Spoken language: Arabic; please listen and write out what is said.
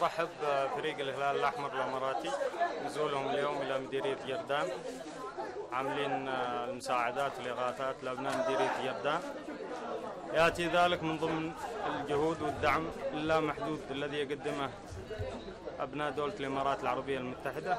نرحب بفريق آه، الهلال الأحمر الإماراتي. نزولهم اليوم إلى مديرية جردان عاملين آه، المساعدات والإغاثات لأبناء مديرية جردان يأتي ذلك من ضمن الجهود والدعم اللامحدود الذي يقدمه أبناء دولة الإمارات العربية المتحدة.